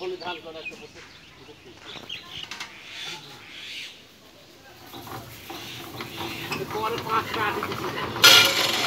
प्राश्ट प्राश्ट इसे